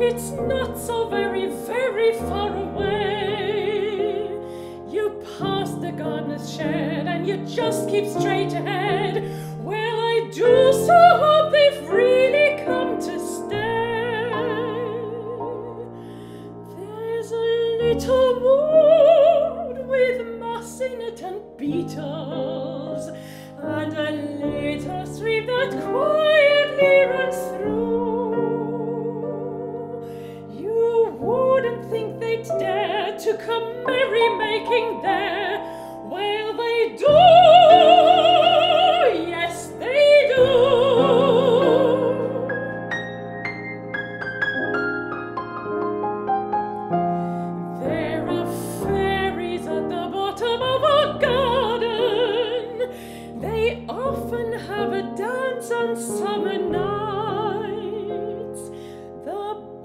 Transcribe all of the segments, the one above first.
it's not so very, very far away. You pass the gardener's shed and you just keep straight ahead. Well, I do so hope they've really come to stay. There's a little wood with moss in it and beetles, and a little stream that quietly come merry-making there. Well, they do. Yes, they do. Are fairies at the bottom of garden. They often have a dance on summer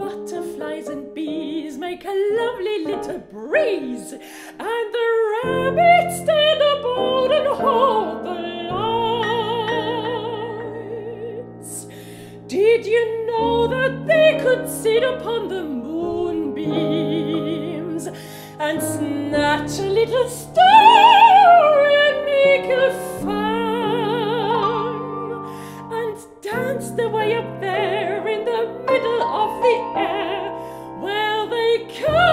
butterflies and bees make a lovely little breeze, and the rabbits stand about and hold the lights. Did you know that they could sit upon the moonbeams and snatch a little star and make a fan and dance their way up there in the middle of the air? Well, they can,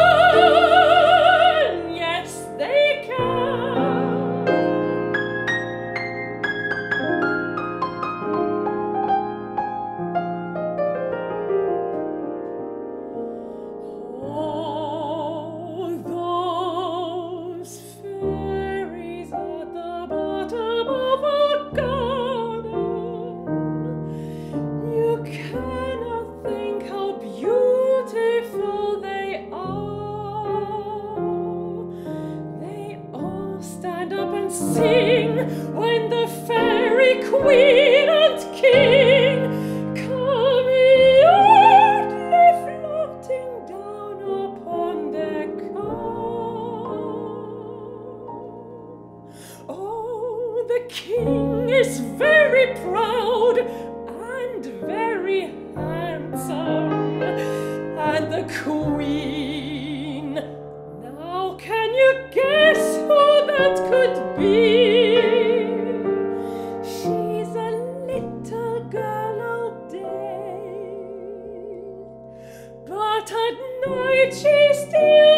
sing when the fairy queen and king come yardly floating down upon their car. Oh, the king is very proud and very handsome, and the queen. But at night she steals